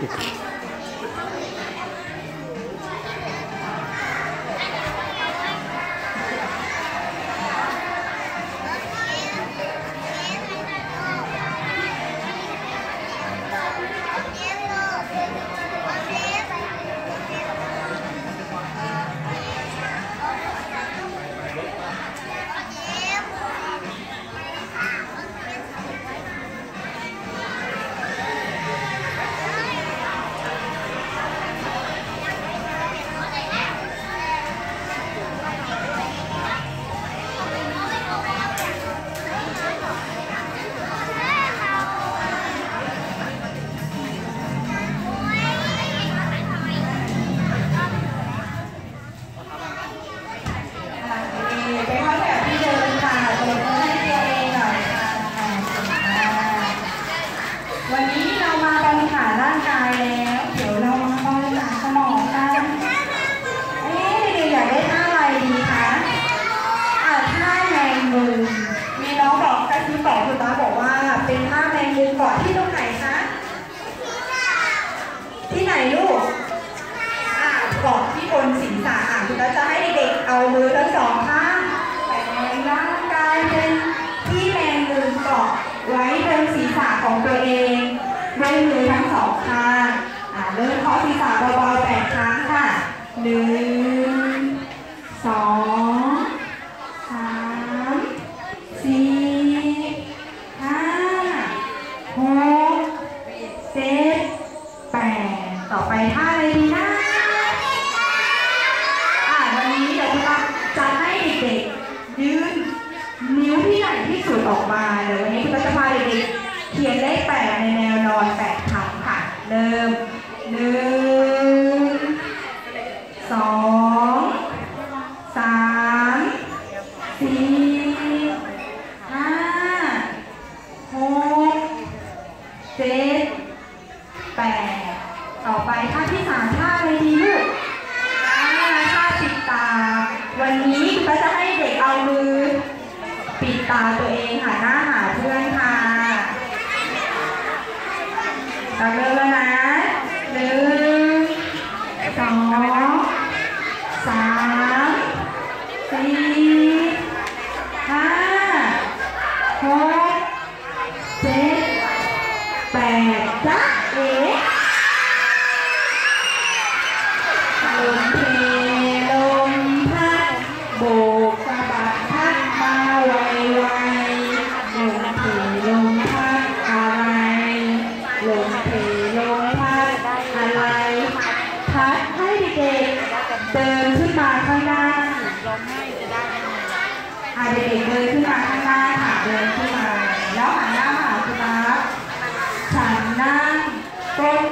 Gracias. นึ่งสองสามสี่ห้าหกเจ็ดแปดต่อไปท่าอะไรดีนะอ่าวันนี้เดี๋ยวจะจัดให้เด็กๆยืนนิ้วที่ใหญ่ที่สุดออกมาเดี๋ยววันนี้คุณจะพาเด็กๆเขียนเลขแปดในแนวนอนแปดคำค่ะ เริ่มหนึ่ง ปิดตาตัวเองหันหน้า เด็กเดินขึ้นมาข้างหน้าลอาเด็กเดินขึ้นมาข้างหน้าค่ะเดินขึ้นมา แล้วหันหน้าหาคุณมาฉันนั่งก้ม